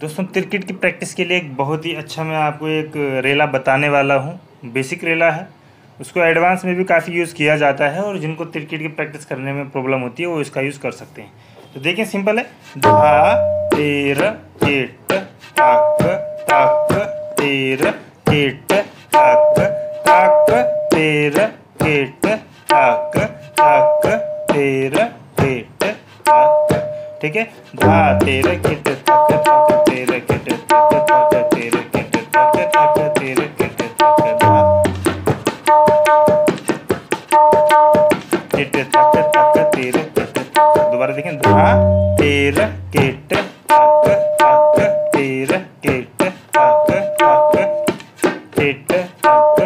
दोस्तों, क्रिकेट की प्रैक्टिस के लिए एक बहुत ही अच्छा मैं आपको एक रेला बताने वाला हूँ। बेसिक रेला है। उसको एडवांस में भी काफ़ी यूज़ किया जाता है और जिनको क्रिकेट की प्रैक्टिस करने में प्रॉब्लम होती है, वो इसका यूज़ कर सकते हैं। तो देखिए, सिंपल है। धा, तेर, केट, ताक ताक, तेर, केट, ताक ताक, तेर, केट, ताक ताक, तेर, केट, ताक। ठीक है? धा, तेर, केट கிட்டு தக்க தக்க தீர தட்டு இது வர்றதுக்கு இந்த தீர கேட்டு தக்க தக்க தீர கேட்டு தக்க தக்க கேட்டு தக்க.